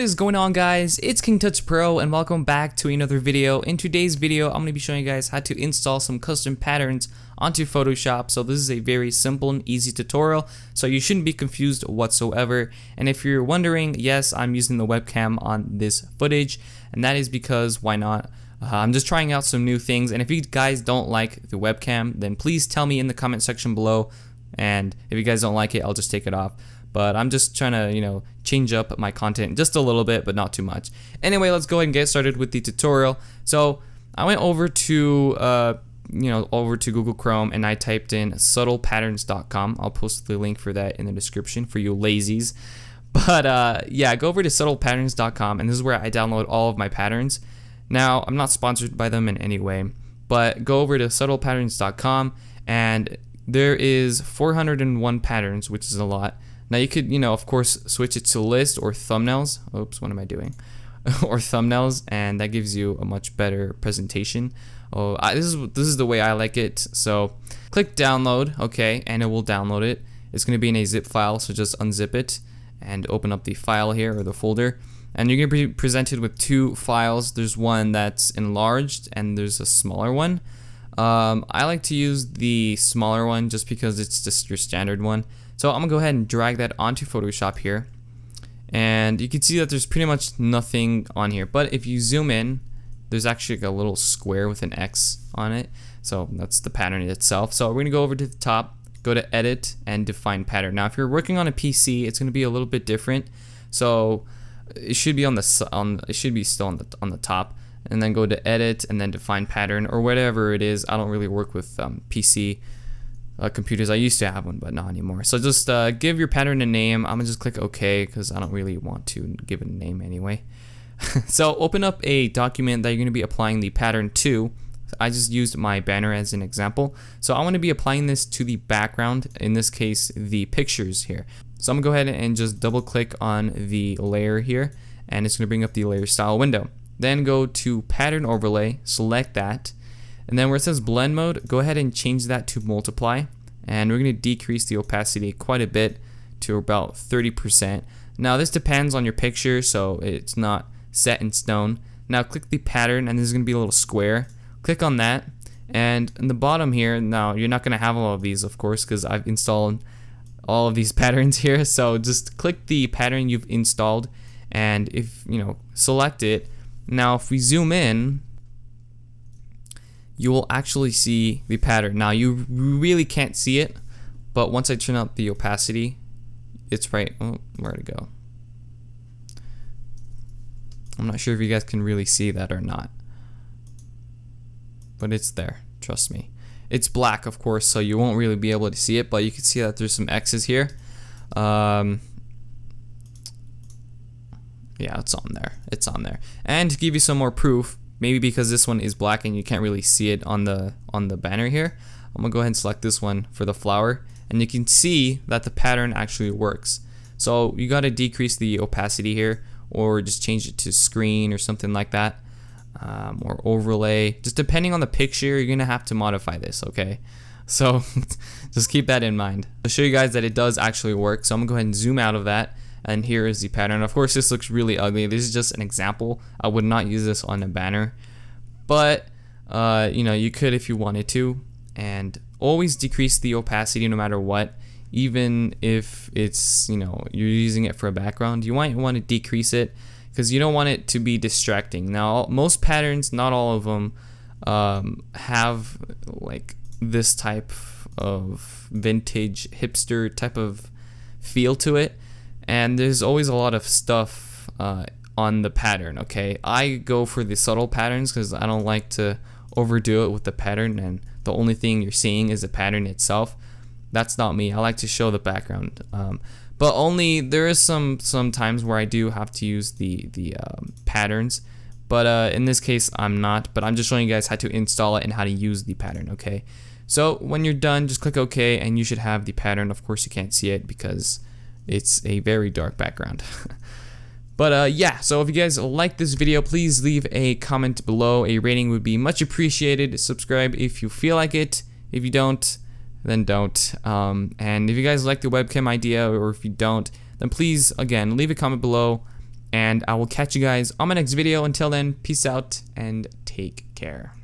What is going on guys? It's KingTutsPro and welcome back to another video. In today's video, I'm going to be showing you guys how to install some custom patterns onto Photoshop. So this is a very simple and easy tutorial, so you shouldn't be confused whatsoever. And if you're wondering, yes, I'm using the webcam on this footage, and that is because why not? Uh, I'm just trying out some new things, and if you guys don't like the webcam, then please tell me in the comment section below, and if you guys don't like it, I'll just take it off but I'm just trying to, you know, change up my content just a little bit, but not too much. Anyway, let's go ahead and get started with the tutorial. So I went over to, uh, you know, over to Google Chrome and I typed in subtlepatterns.com. I'll post the link for that in the description for you lazies. But uh, yeah, go over to subtlepatterns.com and this is where I download all of my patterns. Now, I'm not sponsored by them in any way, but go over to subtlepatterns.com and there is 401 patterns, which is a lot. Now you could, you know, of course, switch it to list or thumbnails. Oops, what am I doing? or thumbnails, and that gives you a much better presentation. Oh, I, this is this is the way I like it. So click download, okay, and it will download it. It's going to be in a zip file, so just unzip it and open up the file here or the folder. And you're going to be presented with two files. There's one that's enlarged and there's a smaller one. Um, I like to use the smaller one just because it's just your standard one. So I'm gonna go ahead and drag that onto Photoshop here. And you can see that there's pretty much nothing on here. But if you zoom in, there's actually a little square with an X on it. So that's the pattern itself. So we're gonna go over to the top, go to edit and define pattern. Now if you're working on a PC, it's gonna be a little bit different. So it should be on the on it should be still on the on the top and then go to edit and then define pattern or whatever it is. I don't really work with um, PC uh, computers. I used to have one, but not anymore. So just uh, give your pattern a name. I'm gonna just click OK because I don't really want to give it a name anyway. so open up a document that you're gonna be applying the pattern to. I just used my banner as an example. So I want to be applying this to the background, in this case, the pictures here. So I'm gonna go ahead and just double click on the layer here, and it's gonna bring up the layer style window. Then go to pattern overlay, select that, and then where it says blend mode, go ahead and change that to multiply. And we're going to decrease the opacity quite a bit to about 30%. Now this depends on your picture, so it's not set in stone. Now click the pattern and there's going to be a little square. Click on that. And in the bottom here, now you're not going to have all of these, of course, because I've installed all of these patterns here. So just click the pattern you've installed and if, you know, select it. Now if we zoom in, you will actually see the pattern. Now you really can't see it, but once I turn up the opacity, it's right, oh, where to go? I'm not sure if you guys can really see that or not, but it's there, trust me. It's black, of course, so you won't really be able to see it, but you can see that there's some X's here. Um, yeah, it's on there. It's on there. And to give you some more proof, maybe because this one is black and you can't really see it on the on the banner here I'm gonna go ahead and select this one for the flower. And you can see that the pattern actually works. So you got to decrease the opacity here or just change it to screen or something like that um, or overlay. Just depending on the picture you're gonna have to modify this okay? So just keep that in mind. I'll show you guys that it does actually work. So I'm gonna go ahead and zoom out of that and here is the pattern. Of course, this looks really ugly. This is just an example. I would not use this on a banner, but uh, you know, you could if you wanted to, and always decrease the opacity no matter what. Even if it's you know you're using it for a background, you might want to decrease it because you don't want it to be distracting. Now, most patterns, not all of them, um, have like this type of vintage hipster type of feel to it and there's always a lot of stuff uh, on the pattern okay? I go for the subtle patterns because I don't like to overdo it with the pattern and the only thing you're seeing is the pattern itself. That's not me. I like to show the background um, but only there is some some times where I do have to use the the um, patterns but uh, in this case I'm not but I'm just showing you guys how to install it and how to use the pattern okay? So when you're done just click OK and you should have the pattern. Of course you can't see it because it's a very dark background. but uh, yeah, so if you guys like this video, please leave a comment below. A rating would be much appreciated. Subscribe if you feel like it. If you don't, then don't. Um, and if you guys like the webcam idea or if you don't, then please, again, leave a comment below And I will catch you guys on my next video. Until then, peace out and take care.